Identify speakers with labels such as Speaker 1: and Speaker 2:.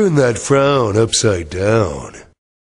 Speaker 1: Turn that frown upside down.